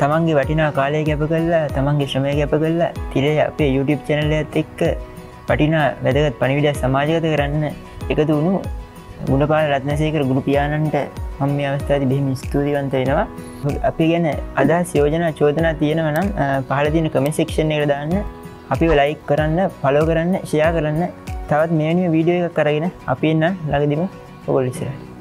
තමන්ගේ වටිනා කාලය ගැප කරලා තමන්ගේ ශ්‍රමය ගැප කරලා තිරේ අපේ YouTube චැනල ඇත් එක්ක පටිනා වැදගත් පනිවිඩ සමාජගත කරන්න එකතු වුණු ගුණපාල රත්නසේකර ගුරු පියාණන්ට මම මේ අවස්ථාති බෙහිම ස්තුතිවන්ත වෙනවා. අපි ගැන අදා සයෝජන චෝදනා තියෙනව නම් පහලදින කම සෙක්ෂන් එක දාන්න. අපි ලයික් කරන්න පලෝ කරන්න ෂයා කරන්න. තවත් මේනිය වීඩියෝ එක කරගෙන අපි එන්න ලගදිම ඔගොල්ලිසිරයි